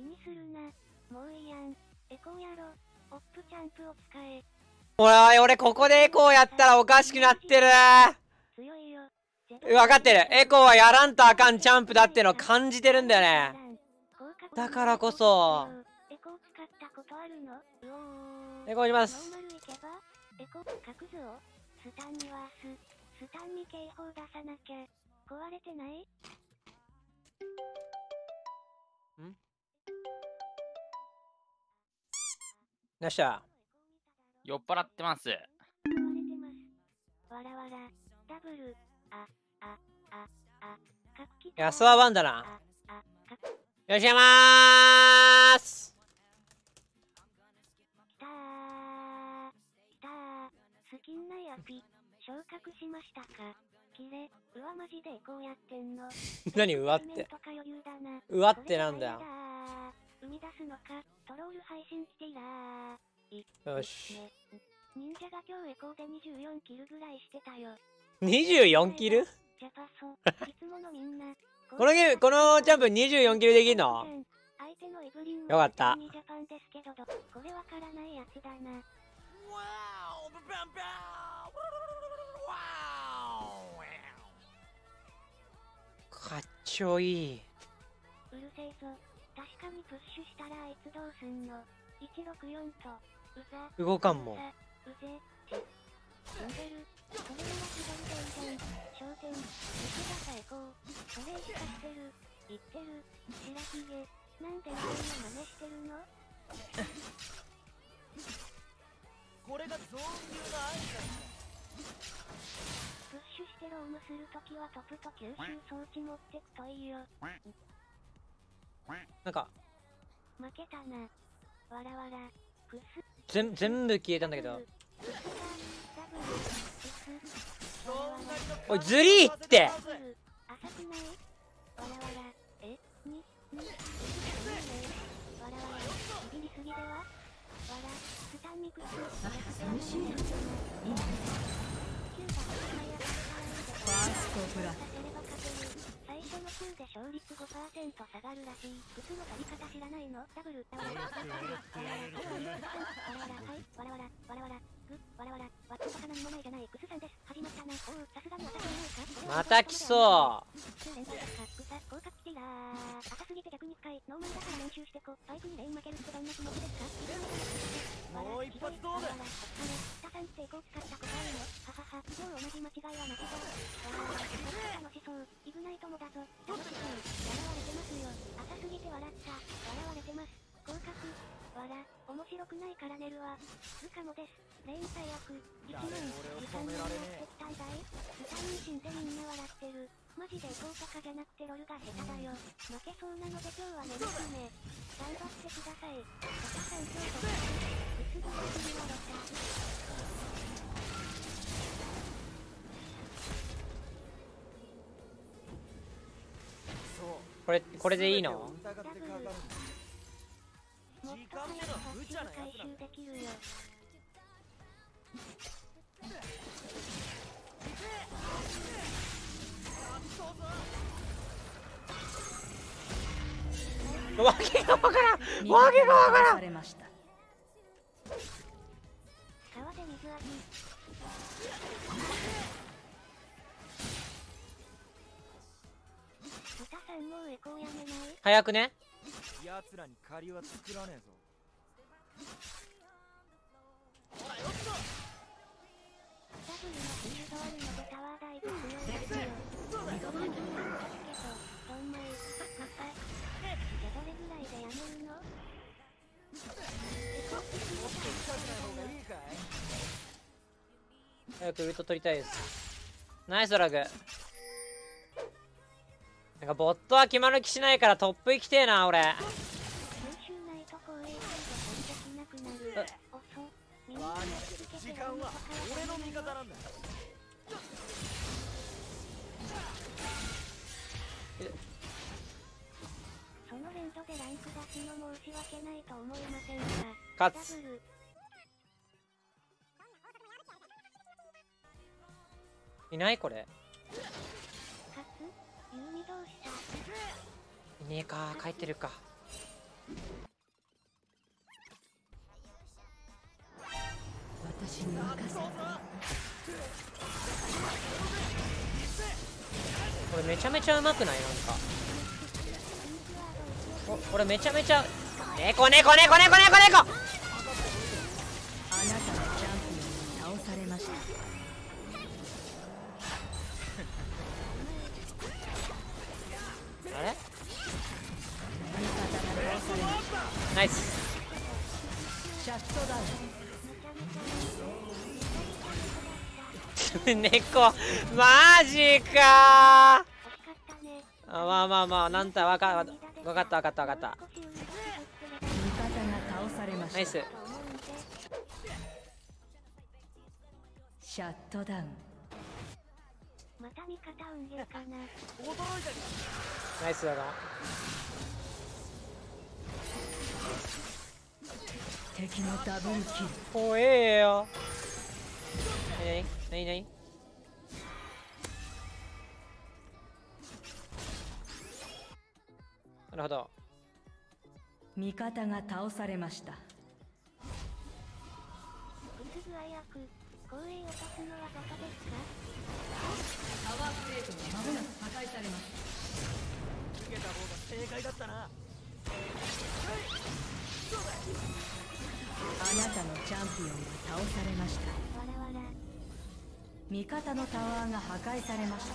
気にするな。もういいやん。エコーやろ。オップチャンプを使え。おい俺ここでエコーやったらおかしくなってる。強いよ。分かってる。エコーはやらんとあかんチャンプだっての感じてるんだよね。だからこそ。エコー使ったことあるの？エコーします。エコー書くぞ。スタンにワース。スタンに警報出さなきゃ。壊れてない？よっしゃ酔っ払ってます。わらわらダブルああああワンだなああ書くよろしくお願いしまーすきたーきたー好きんなやぴ昇格しましたかキレうわマジでエコーやってんの何うわってうわってなんだよ生み出すのかトロール配信していらー。よし。ね。忍者が今日エコーで24キルぐらいしてたよ。24キル？ジャパソいつものみんな。このゲームこのジャンプ24キルできんの？相手のエブリンよかった。ジャパンですけどどこれわからないやつだな。かっちょいい。うるせえぞ確かにプッシュしたらあいつどうすんの？164とうざ動かんもん。うぜ。ち飛んでる。それなら左でいいじゃん。焦点肉がさえこうそれしかしてる言ってる。白ひげ。なんで俺の真似してるの？これがゾーン流の愛プッシュしてロームするときはトップと吸収装置持ってくといいよなんか負けたな。わらわらクス全全部消えたんだけど。クスがダブルクスわらわらおいズリーってダブル浅くないわらわらえににわらわらビビりすぎではわらスタンミクススタンミクスキューバ早くファーストブラ最初の9で勝率5%下がるらしい。普通の取り方知らないのダブル、わらわら、ダブル、わらわら、はい、わらわら、わらわら、ぐ、わらわら、わっとバカ何もないじゃない。クスさんです。始まったな。おう、さすがに私じゃないか。また来そう普通連続ですか。草、合格していらー。浅すぎて逆に深い。ノーマルだから練習してこ。バイクにレイン負けるってどんな気持ちですかもう一発どうだ？わらわら、お疲れ。北さんってエコー使ったことあるのははは、もう同じ間違いはなさそう。わらわら、楽しそう。イないから寝るわ。つかもです。レイン最悪。1万、時間にやってきたんだいスタンに死んでみんな笑ってる。マジでエコーとかじゃなくてロルが下手だよ。負けそうなので今日は寝ますね。頑張ってください。高さん今日とか。うつぶせに言われた。これこれでいいの？わけがわからん。わけがわからん。されました川で水浴び。豚さんもうエコーやめない早くね。奴らに借りは作らねえぞ早くウルト取りたいです。ナイスドラグ。なんかボットは決まる気しないからトップ行きてえな俺。なその連ドでランク出すの申し訳ないと思いませんか勝ついないこれ、いねえか帰ってるか。私に任せこれめちゃめちゃうまくない？なんか。おこれめちゃめちゃ猫猫猫猫猫猫ナイス シャットダウン猫マジか。あまあまあまあなんたわかわわかったわかったわかったナイスシャットダウンまた味方運ゲーかな。ナイスだな敵のダブルキル。怖えよ。なになになになるほど。味方が倒されました。光栄を落とすのはどこですか？タワープレートが間もなく破壊されます。逃げた方が正解だったなあなたのチャンピオンが倒されました。味方のタワーが破壊されました。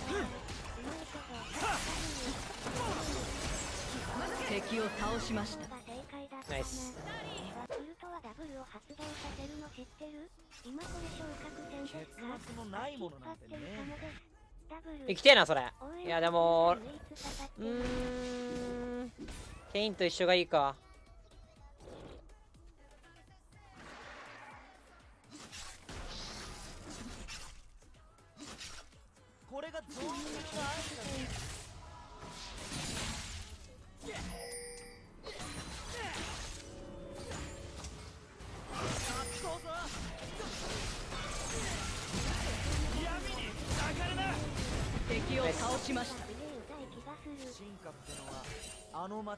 敵を倒しました。ナイス。ウルトはダブルを発動させるの知ってる今これ昇格戦です結か末のないものなきてえなそれ。いやでもうん。ケインと一緒がいいか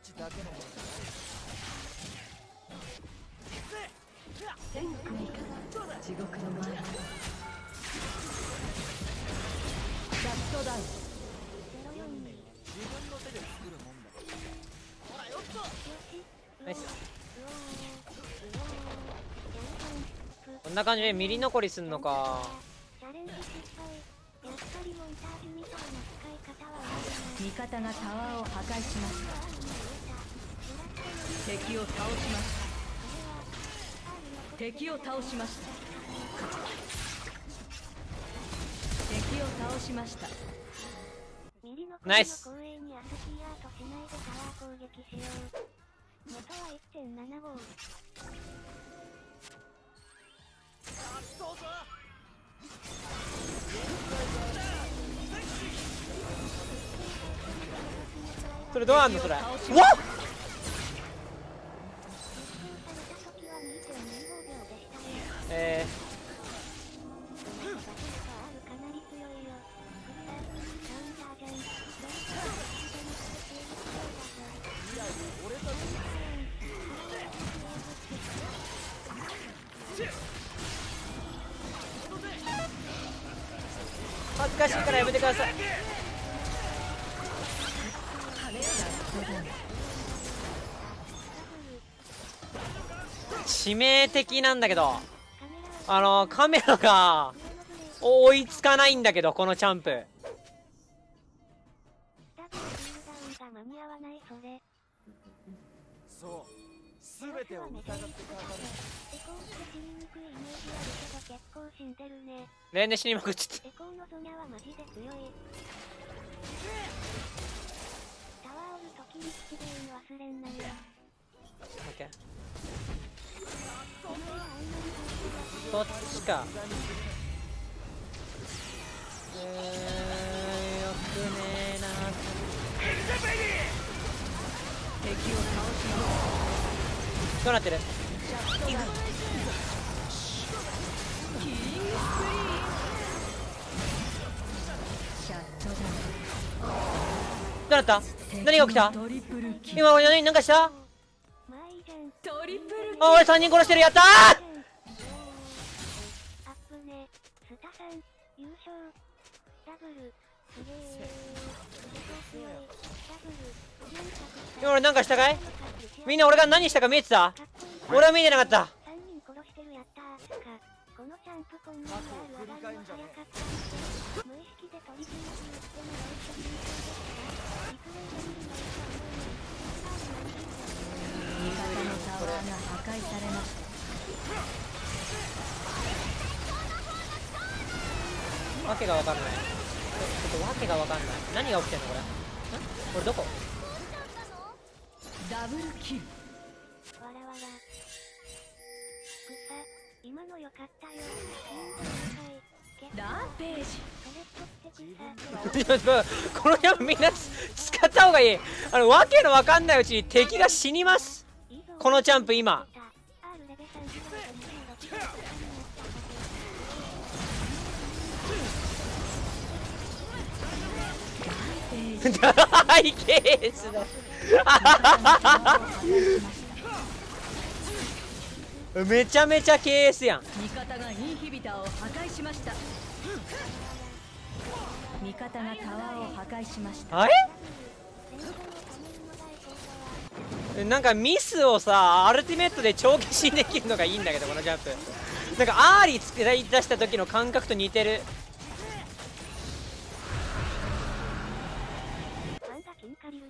あの街だけのものじゃ天国に地獄の前シャットダウン04に。自分の手で作るもんだほらよっとよし。ナイス。こんな感じでミリ残りすんのかチャレンジ失敗。やっぱりモンタージュみたいな使い方はあるな。味方がタワーを破壊しました敵を倒しました。敵を倒しました。敵を倒しました。ナイス公園にアスキーアートしないでタワー攻撃しよう。元は1.75。それ？どうなんのそれうわっえ。ー。恥ずかしいからやめてください致命的なんだけどあのカメラが追いつかないんだけどこのチャンプ。そう。全てを疑ってかかるエコーって死ににくいイメージあるけど結構死んでるね。連打死にまくっちゃっ。たそっちかえー、よくねえな敵を倒しまどうなってるどうなった？何が起きた？今何なんかした？マあ俺3人殺してる。やったースタさん優勝ダブルすげえ強いダブル純作俺なんかしたかい？みんな俺が何したか見えてた？俺は見えてなかった。3人殺してるやったーかこのチャンプこんなにある上がるの早かった無意識で取り組みに言ってもらうと緊張でしたリプレイで見るのいいと思うね味方のタワーが破壊され。ましたわけがわかんない。ちょっとわけがわかんない。何が起きてんのこれ？んこれどこ？ダブルキル。わらわら草今のよかったよランペーこのジャンプみんなつ使った方がいい。あのわけのわかんないうちに敵が死にます。このジャンプ今大ケースだめちゃめちゃケースやん。味方がインヒビターを破壊しました。味方がタワーを破壊しました。あれ？なんかミスをさアルティメットで帳消しにできるのがいいんだけどこのチャンプ。なんかアーリ使い出した時の感覚と似てる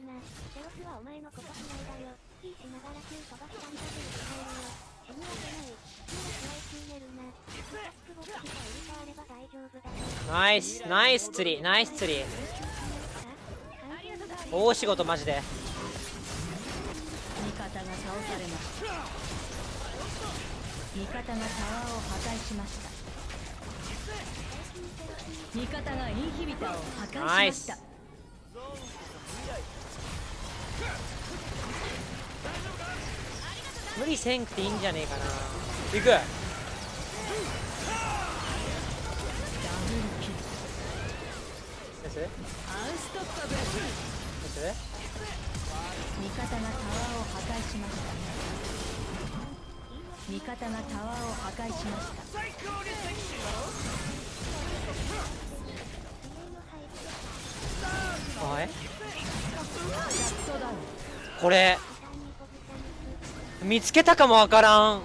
なゼロスはお前のこと嫌いだよ火しながら球飛ばしたんだけるよ死けないナイスナイス釣りナイス釣り大仕事マジで。味方が倒されました。味方がタワーを破壊しました。味方がインヒビターを破壊しました無理せんくていいんじゃねえかな。行く。ダブルキルナイスナイアンストッパブルス味方がタワーを破壊しました。味方がタワーを破壊しました。おい。シャットダウンこれ見つけたかもわからん。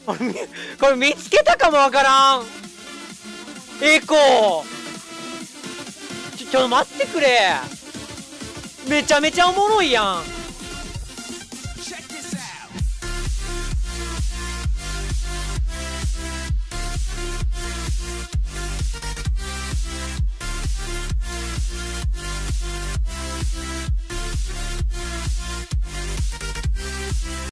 これみこれ見つけたかもわからん。エコー。ちょちょっと待ってくれ。めちゃめちゃおもろいやん